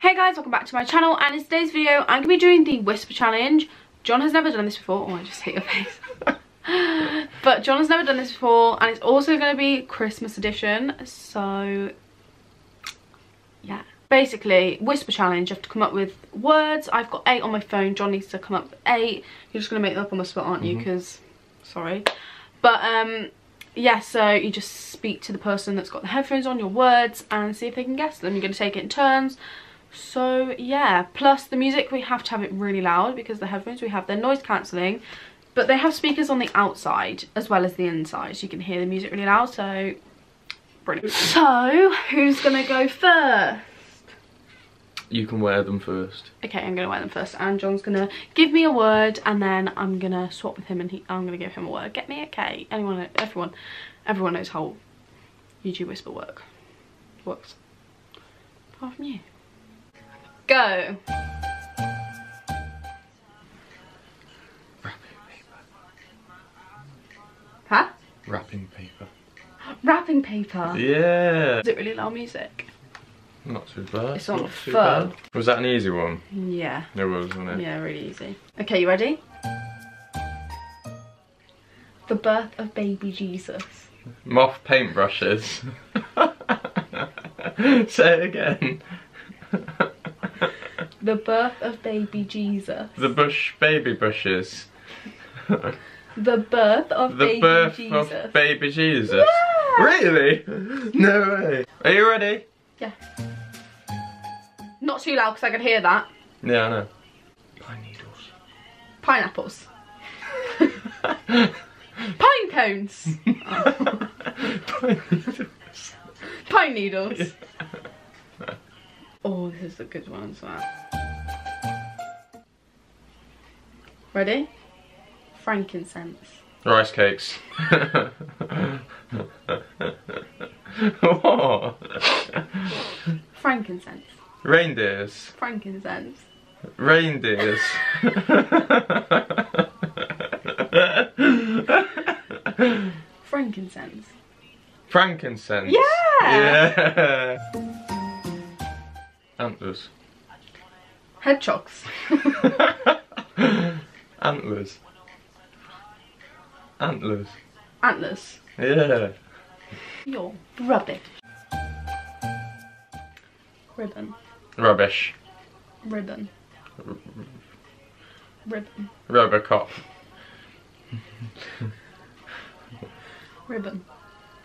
Hey guys, welcome back to my channel and in today's video I'm going to be doing the Whisper Challenge. John has never done this before. Oh, I just hit your face. but John has never done this before and it's also going to be Christmas edition. So, yeah. Basically, Whisper Challenge, you have to come up with words. I've got eight on my phone. John needs to come up with eight. You're just going to make them up on the spot, aren't you? Because, sorry. But, um, yeah, so you just speak to the person that's got the headphones on, your words, and see if they can guess them. You're going to take it in turns so yeah plus the music we have to have it really loud because the headphones we have they're noise cancelling but they have speakers on the outside as well as the inside so you can hear the music really loud so brilliant. Mm. So who's gonna go first? You can wear them first. Okay i'm gonna wear them first and john's gonna give me a word and then i'm gonna swap with him and he, i'm gonna give him a word. Get me okay anyone everyone everyone knows how youtube whisper work works. Apart from you Go. Wrapping paper. Huh? Wrapping paper. Wrapping paper. Yeah. Is it really loud music? Not too bad. It's Not too full. bad. Was that an easy one? Yeah. It was, wasn't it? Yeah, really easy. Okay, you ready? The birth of baby Jesus. Moth paintbrushes. Say it again. The birth of baby Jesus. the bush baby bushes. The birth of the baby birth Jesus. of baby Jesus. Yeah! Really? No way. Are you ready? Yeah. Not too loud because I can hear that. Yeah, I know. Pine needles. Pineapples. Pine cones. Pine needles. Pine needles. Oh, this is a good one as Ready? Frankincense. Rice cakes. what? Frankincense. Reindeers. Frankincense. Reindeers. Frankincense. Frankincense. Yeah! Yeah. Antlers. Hedgehogs. Antlers. Antlers. Antlers. Yeah. You're rubbish. Ribbon. Rubbish. Ribbon. Ribbon. Robocop. Ribbon.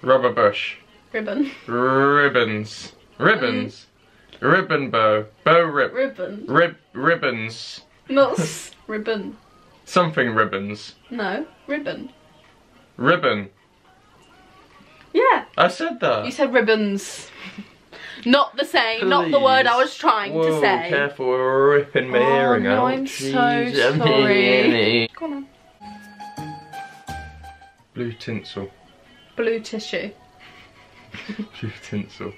Rubber bush. Ribbon. Ribbons. Ribbons. Ribbon bow. Bow rib. Ribbon. Rib. Ribbons. Not s- ribbon. Something ribbons. No. Ribbon. Ribbon. Yeah. I said that. You said ribbons. Not the same, not the word I was trying Whoa, to say. careful, we're ripping my Oh, earring no, out. I'm so Jeez, sorry. Go on. Blue tinsel. Blue tissue. Blue tinsel.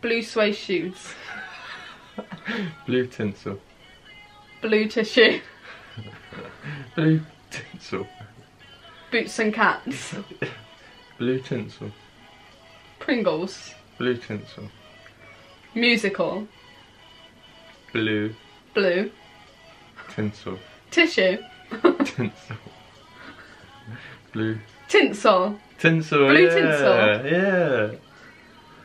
Blue suede shoes. Blue tinsel. Blue tissue. Blue tinsel. Boots and cats. Blue tinsel. Pringles. Blue tinsel. Musical. Blue Blue. tinsel. Tissue. Tinsel. Blue Tinsel. tinsel. Blue yeah, tinsel. Yeah.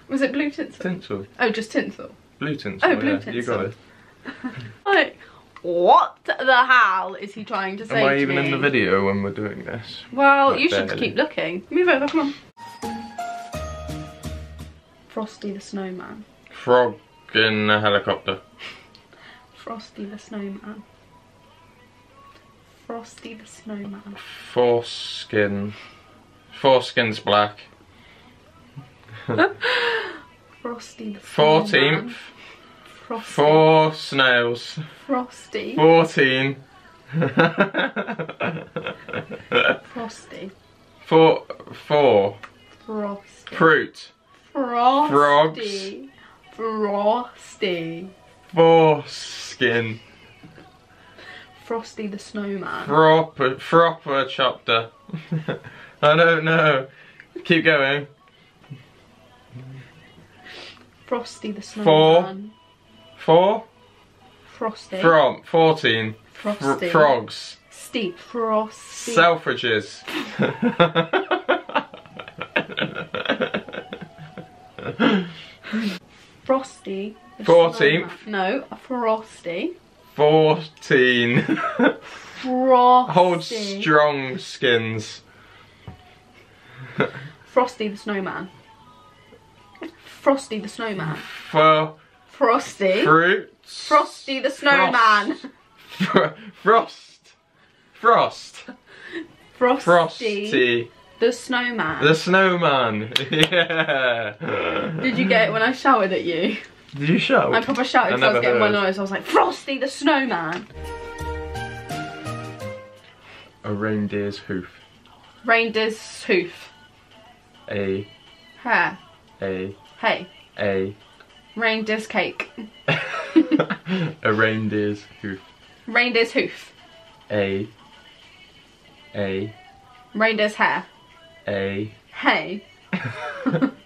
Was it blue tinsel? Tinsel. Oh, just tinsel. Blue tinsel. Oh, blue yeah, You got it. What the hell is he trying to say Am I to even me? in the video when we're doing this? Well, Not you should barely. keep looking. Move over, come on. Frosty the Snowman. Frog in a helicopter. Frosty the Snowman. Frosty the Snowman. Foreskin. Foreskin's black. Frosty the Snowman. Frosty. Four snails. Frosty. Fourteen. Frosty. four. Four. Frosty. Fruit. Frosty. Frogs. Frosty. Foreskin. Frosty the Snowman. Proper. Proper chopper. I don't know. Keep going. Frosty the Snowman. Four. Frosty. From 14. Fr- frogs. Steep. Frosty. Selfridges. Frosty. 14th. No, Frosty. 14. Frosty. Hold strong skins. Frosty the Snowman. Frosty the Snowman. For Frosty. fruits. Frosty the Snowman. Fr- Frost. Frost. Frosty, Frosty. the Snowman. The snowman. Yeah. Did you get it when I shouted at you? Did you shout? I proper shouted I because I was never getting my nose. I was like, Frosty the Snowman. A reindeer's hoof. Reindeer's hoof. A Hair. a Hey. a Reindeer's cake. a reindeer's hoof. Reindeer's hoof. A a Reindeer's hair. a Hey.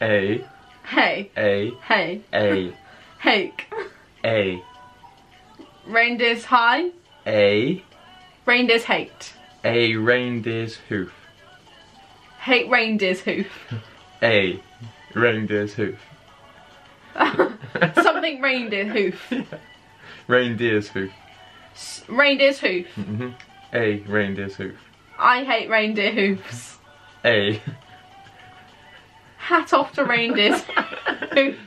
a Hey. a Hey. a Hake. a Reindeer's high. a Reindeer's hate. a reindeer's hoof. Hate reindeer's hoof. A reindeer's hoof. Something reindeer hoof. Reindeer's hoof. S- Reindeer's hoof. hmm A reindeer's hoof. I hate reindeer hoofs. A Hat off to reindeer's hoof.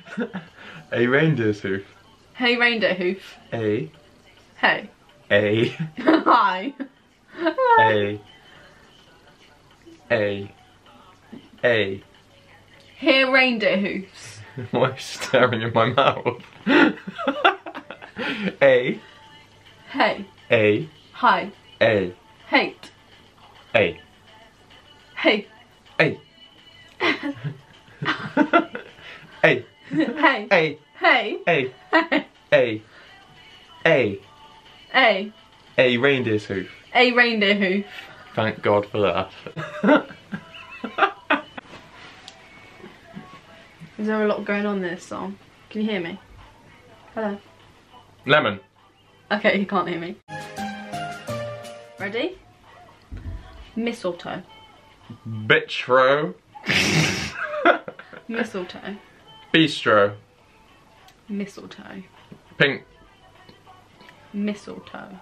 a reindeer's hoof. Hey reindeer hoof. A Hey. a Hi. a a a. Here reindeer hoofs. Why are you staring in my mouth? a Hey. a Hi. a Hate. a Hey. a a Hey. a Hey. a a a A. a reindeer's hoof. A reindeer hoof. Thank God for that. Is there a lot going on in this song? Can you hear me? Hello. Lemon. Okay, you can't hear me. Ready? Mistletoe. Bitchro. Mistletoe. Bistro. Mistletoe. Pink. Mistletoe.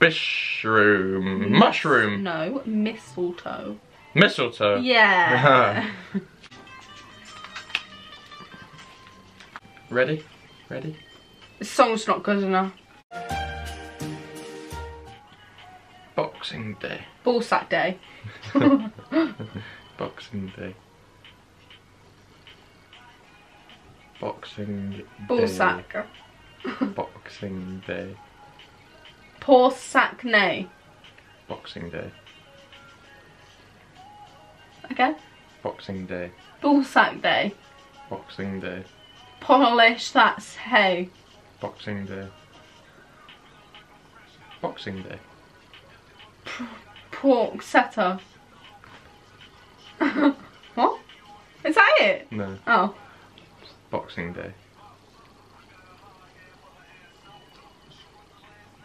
Bishroom. Mushroom. No, mistletoe. Mistletoe. Yeah. Ready? Ready? the song's not good enough. Boxing Day. Ballsack day. Boxing Day. Boxing Day. Ballsack. Boxing Day. Poor sack nay. Boxing Day. Okay. Boxing Day. Ballsack day. Boxing Day. Polish that's hay. Boxing Day. Boxing Day. Pork setter. what? Is that it? No. Oh. Boxing Day.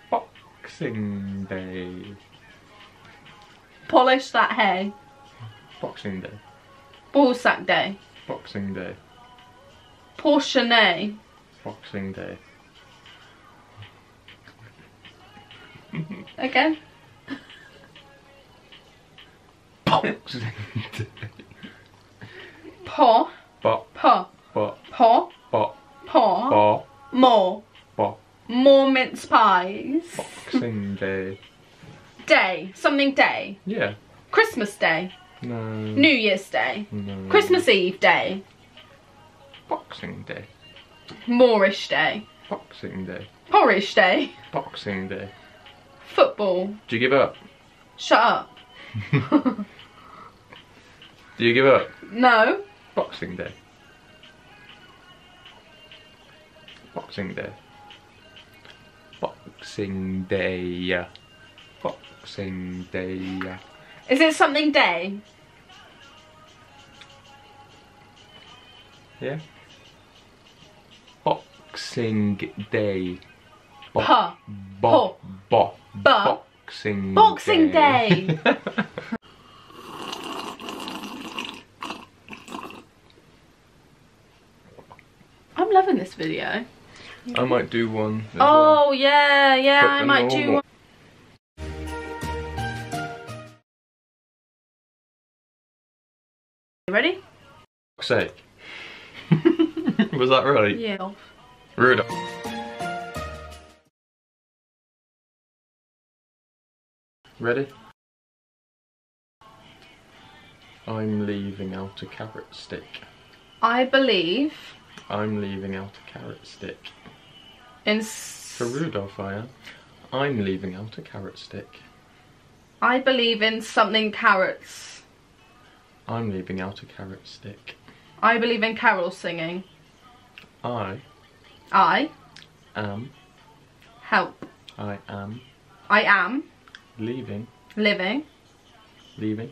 Boxing Day. Polish that hay. Boxing Day. Ballsack day. Boxing Day. Portionay. Boxing Day. Again. Boxing Day. Bop, Paw. bop, Paw. bop, Paw. bop, More. More mince pies. Boxing Day. Day. Something day. Yeah. Christmas day. No. New Year's day. No. Christmas Eve day. Boxing Day. Moorish day. Boxing Day. Porridge day. Boxing Day. Football. Do you give up? Shut up. Do you give up? No. Boxing Day. Boxing Day. Boxing Day. Boxing Day. Is it something day? Yeah? Boxing Day. Bo- Pa. Bo- bo- Ba. Boxing Boxing Day. I'm loving this video. I might do one. Oh yeah, yeah, But I might do one. You ready? well. Fuck's sake. Was that right? Yeah. Rudolph. Ready? I'm leaving out a carrot stick. I believe I'm leaving out a carrot stick. in. For Rudolph, I am. I'm leaving out a carrot stick. I believe in something carrots. I'm leaving out a carrot stick. I believe in carol singing. I I am, help. I am I am leaving, living. leaving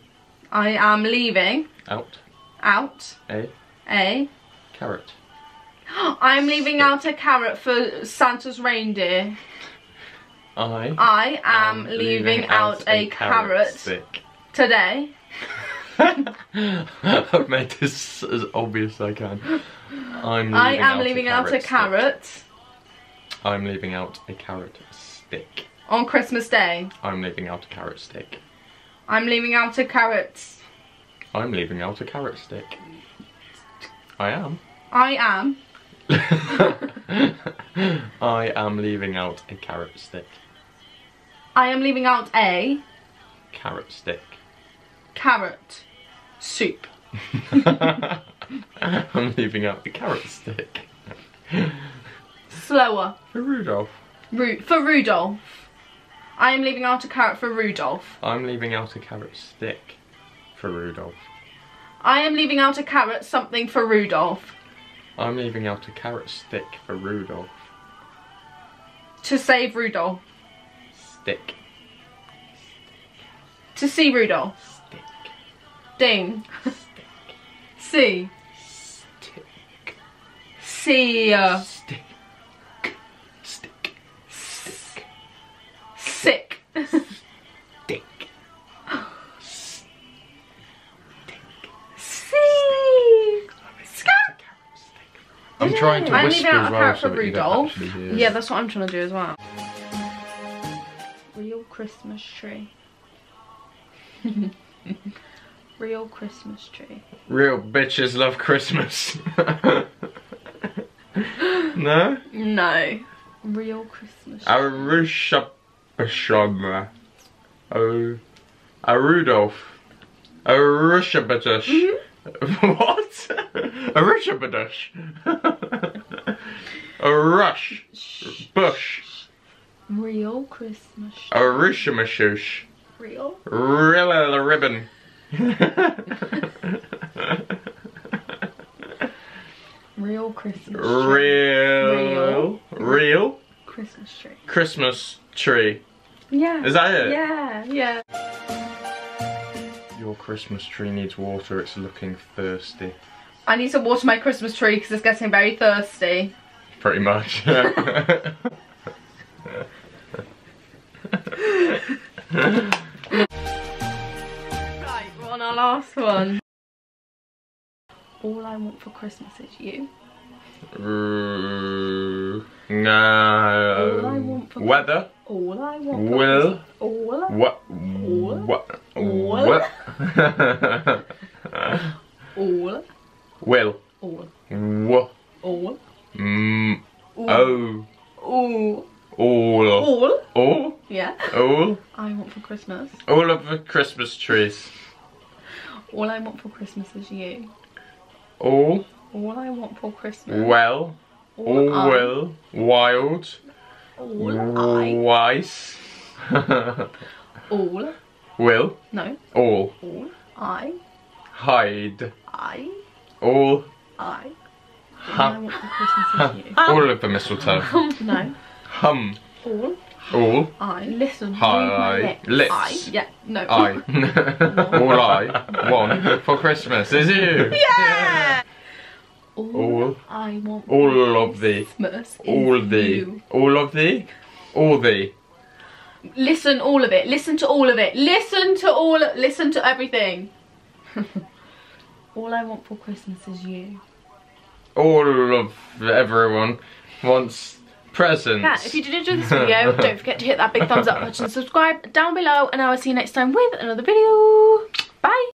I am leaving out out a a. carrot. I'm leaving out a carrot for Santa's reindeer. I I am leaving, out, a carrot, stick. today. I've made this as obvious as I can. I'm leaving I am out leaving a out a stick. carrot I'm leaving out a carrot stick. on Christmas Day. I'm leaving out a carrot stick. I'm leaving out a carrot. I'm leaving out a carrot stick. I am. I am. I am leaving out a carrot stick. I am leaving out a Carrot stick. Carrot soup. I'm leaving out the carrot stick. Slower. For Rudolph. Ru- for Rudolph. I am leaving out a carrot for Rudolph. I'm leaving out a carrot stick. For Rudolph. I am leaving out a carrot something for Rudolph. I'm leaving out a carrot stick for Rudolph. To save Rudolph. Stick. To see Rudolph. Stick. Ding. See. Stick. See. uh, Stick. Stick. Stick. Sick. Stick. See. Scat. I'm trying to I'm whisper leaving out as a well so for that you don't Rudolph. actually hear. Yeah, that's what I'm trying to do as well. Real Christmas tree. Real Christmas tree. Real bitches love Christmas. no? No. Real Christmas tree. Arusha Bashama. Oh. A Rudolph. A Rushabadash. Mm-hmm. What? A Rushabadash. A rush. Bush. Real Christmas A Rushamashush. Real? Rilla the ribbon. Real Christmas tree. Real. Real. Christmas tree. Christmas tree. Yeah. Is that it? Yeah, yeah. Your Christmas tree needs water, it's looking thirsty. I need to water my Christmas tree because it's getting very thirsty. Pretty much. one. All I want for Christmas is you. All I no. want for- Weather. All I want for Will. All I What? All. What? All. What? All. Will. All. What? All. Mm. All. Oh. All. All. All. All. Yeah. All. I want for Christmas. All of the Christmas trees. All I want for Christmas is you. All. All I want for Christmas. Well. All I- will. Wild. All I. Wise. All. will. No. All. All I. Hide. I. All. I. All I want for Christmas is you. All of the mistletoe. No. Hum. All. All. I. Listen. Hi. Lips. I. Yeah. No. I. All I want for Christmas is you. Yeah. All, All- I want all of the- Christmas is All the. you. All of the. All the. Listen, all of it. Listen to all of it. Listen to all. Listen to everything. all I want for Christmas is you. All of everyone wants presents. Yeah, if you did enjoy this video, don't forget to hit that big thumbs up button, subscribe down below, and I will see you next time with another video. Bye.